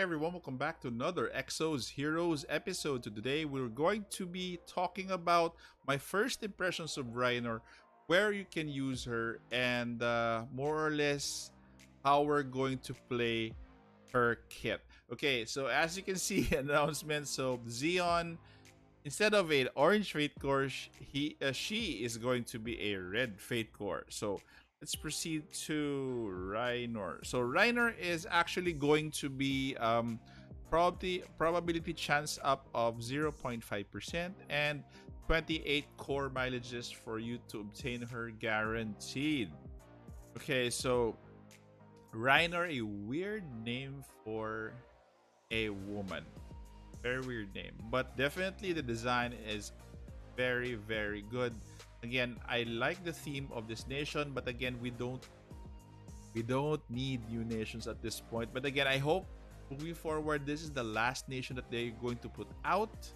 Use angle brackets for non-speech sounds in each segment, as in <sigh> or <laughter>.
everyone, welcome back to another Exos Heroes episode. Today we're going to be talking about my first impressions of Rienor, where you can use her, and uh, more or less how we're going to play her kit. Okay, so as you can <laughs> see, announcement. So Zeon, instead of an orange Fate Core, he uh, she is going to be a red Fate Core. So let's proceed to Rienor. So Rienor is actually going to be um, probably probability chance up of 0.5% and 28 core mileages for you to obtain her guaranteed. Okay, so Rienor, a weird name for a woman. Very weird name, but definitely the design is very, very good again i like the theme of this nation but again we don't we don't need new nations at this point. But again i hope moving forward this is the last nation that they're going to put out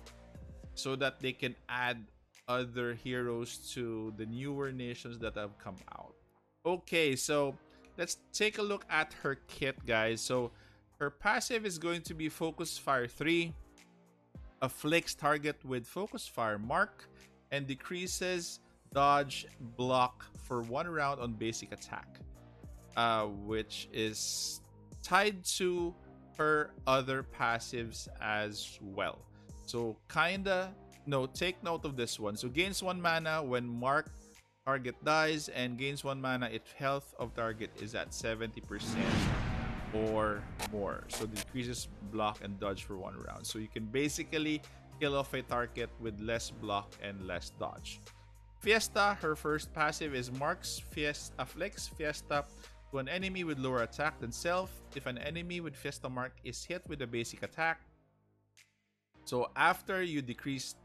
so that they can add other heroes to the newer nations that have come out. Okay so let's take a look at her kit guys. So her passive is going to be focus fire 3 afflicts target with focus fire mark and decreases dodge, block for one round on basic attack, uh, which is tied to her other passives as well. So kinda no, take note of this one. So gains one mana when mark target dies and gains one mana if health of target is at 70% or more. So decreases block and dodge for one round. So you can basically kill off a target with less block and less dodge. Fiesta, her first passive is Marks Fiesta Flex Fiesta to an enemy with lower attack than self if an enemy with Fiesta Mark is hit with a basic attack. So after you decrease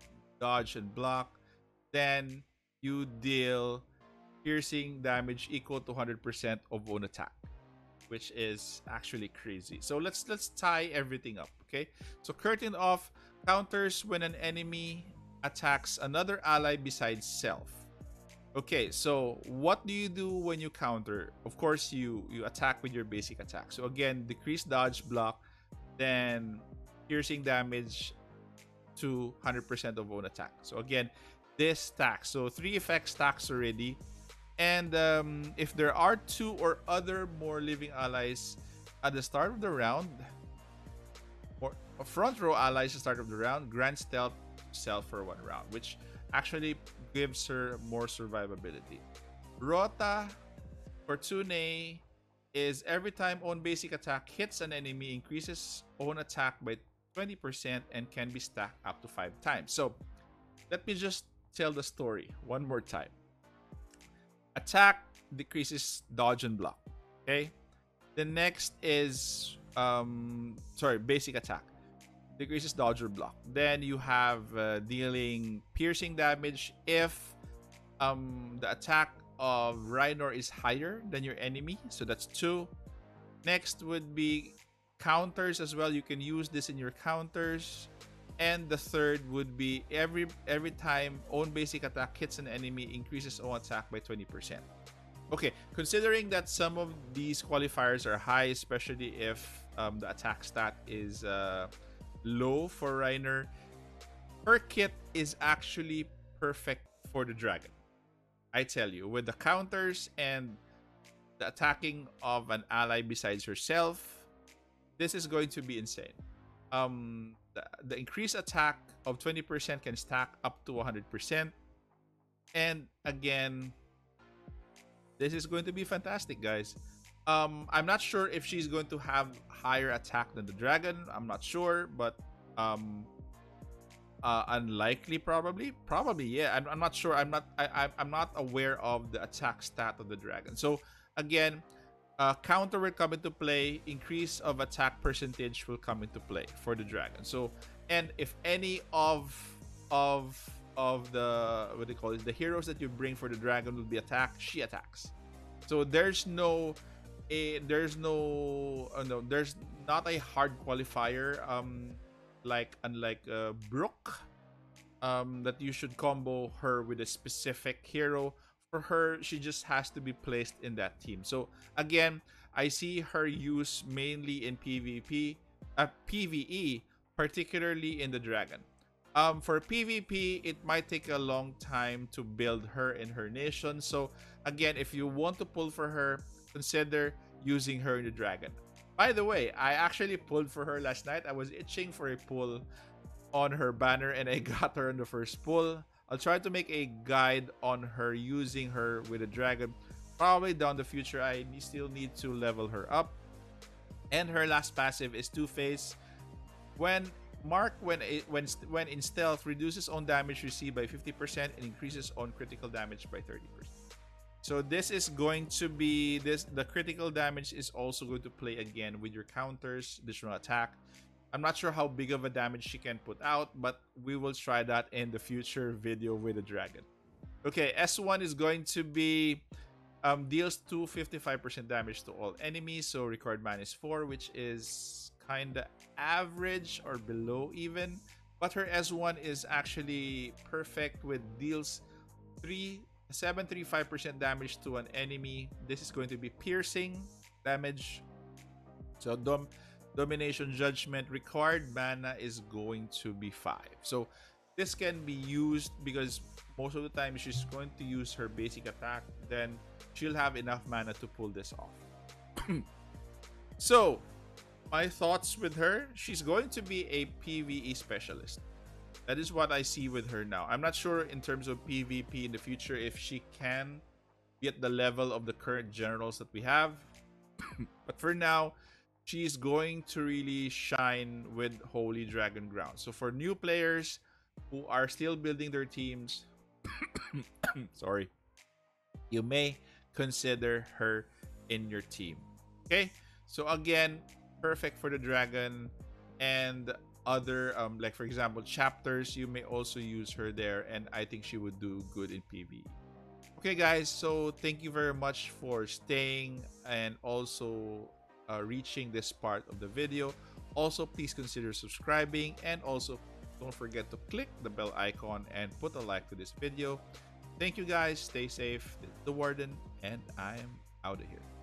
dodge and block, then you deal piercing damage equal to 100% of own attack, which is actually crazy. So let's let's tie everything up, okay? So curtain off counters when an enemy attacks another ally besides self. Okay, so what do you do when you counter? Of course, you you attack with your basic attack. So again, decrease dodge block, then piercing damage to 100% of own attack. So again, this stacks. So three effects stacks already. And um, if there are two or other more living allies at the start of the round, or front row allies at the start of the round, grant stealth self for one round, which actually gives her more survivability. Rota Fortunae is every time own basic attack hits an enemy, increases own attack by 20% and can be stacked up to 5 times. So, let me just tell the story one more time. Attack decreases dodge and block. Okay? The next is um sorry, basic attack decreases dodge or block. Then you have uh, dealing piercing damage if um, the attack of Rienor is higher than your enemy. So that's two. Next would be counters as well. You can use this in your counters. And the third would be every every time own basic attack hits an enemy increases own attack by 20%. Okay, considering that some of these qualifiers are high, especially if um, the attack stat is uh, low for Rienor, her kit is actually perfect for the dragon. I tell you, with the counters and the attacking of an ally besides herself, this is going to be insane. Um, the, the increased attack of 20% can stack up to 100%. And again, this is going to be fantastic, guys. Um, I'm not sure if she's going to have higher attack than the dragon. I'm not sure, but um, uh, unlikely probably. Probably, yeah. I'm, I'm not sure. I'm not. I, I'm not aware of the attack stat of the dragon. So again, uh, counter will come into play. Increase of attack percentage will come into play for the dragon. So and if any of of of the what they call it the heroes that you bring for the dragon will be attacked, she attacks. So there's no a there's no uh, no there's not a hard qualifier um like unlike uh, Brook um that you should combo her with a specific hero for her she just has to be placed in that team so again I see her use mainly in PvP a PVE, particularly in the dragon. Um, for PvP, it might take a long time to build her in her nation. So again, if you want to pull for her, consider using her in the dragon. By the way, I actually pulled for her last night. I was itching for a pull on her banner and I <laughs> got her in the first pull. I'll try to make a guide on her using her with a dragon. Probably down the future, I still need to level her up. And her last passive is Two Face. When Mark, when it, when when in stealth, reduces on damage received by 50% and increases on critical damage by 30%. So this is going to be this. The critical damage is also going to play again with your counters, additional attack. I'm not sure how big of a damage she can put out, but we will try that in the future video with the dragon. Okay, S1 is going to be um, deals 255% damage to all enemies, so required 4, which is kind of average or below even. But her S1 is actually perfect with deals 3 735% damage to an enemy. This is going to be piercing damage. So dom domination judgment required mana is going to be 5. So this can be used because most of the time she's going to use her basic attack then she'll have enough mana to pull this off. <clears throat> so my thoughts with her, she's going to be a PvE specialist. That is what I see with her now. I'm not sure in terms of PvP in the future if she can be at the level of the current generals that we have. <coughs> but for now, she's going to really shine with Holy Dragon Ground. So for new players who are still building their teams, <coughs> sorry, you may consider her in your team. Okay? So again, perfect for the dragon and other um like for example chapters you may also use her there and i think she would do good in pv okay guys so thank you very much for staying and also uh, reaching this part of the video. Also please consider subscribing and also don't forget to click the bell icon and put a like to this video. Thank you guys. Stay safe the warden and i'm out of here